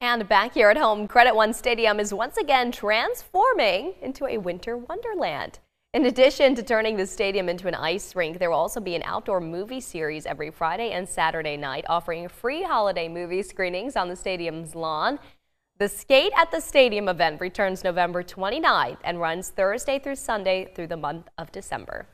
And back here at home, Credit One Stadium is once again transforming into a winter wonderland. In addition to turning the stadium into an ice rink, there will also be an outdoor movie series every Friday and Saturday night, offering free holiday movie screenings on the stadium's lawn. The Skate at the Stadium event returns November 29th and runs Thursday through Sunday through the month of December.